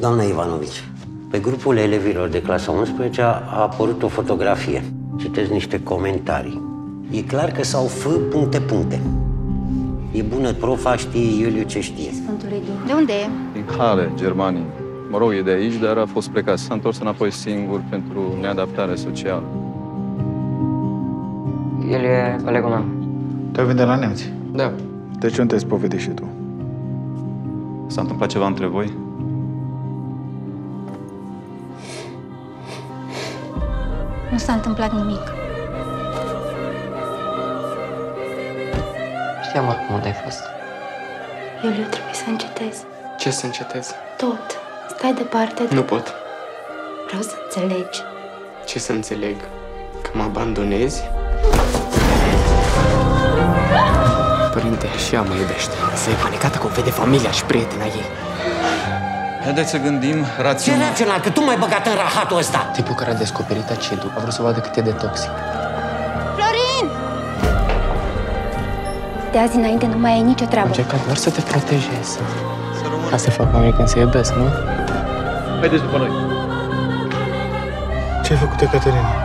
Doamna Ivanovici, pe grupul elevilor de clasa 11 a apărut o fotografie. Citesc niște comentarii. E clar că s-au f puncte puncte. E bună profa, știe Iuliu ce știe. Sfântului Duh. De unde e? Din Hale, Germania. Mă rog, e de aici, dar a fost plecat. S-a întors înapoi singur pentru neadaptare socială. El e colegul meu. Te-ai venit de la nemți. Da. Deci unde te spovedi și tu? S-a întâmplat ceva între voi? Nu s-a întâmplat nimic. Știam oricum unde ai fost. Iuliu, trebuie să încetezi. Ce să încetez? Tot. Stai departe. Nu pot. Vreau să înțelegi. Ce să înțeleg? Că mă abandonezi? Părinte, și ea mă iubește. Să e panicată că o vede familia și prietena ei. Haideți să gândim Ce rațional. rațional, că tu m-ai băgat în rahatul ăsta! Tipul care a descoperit acidul a vrut să vadă cât e de toxic. De azi înainte nu mai ai nicio Am treabă. încercat doar să te protejez. Asta fac oamenii când se iubesc, nu? Ce ai făcut, Caterina?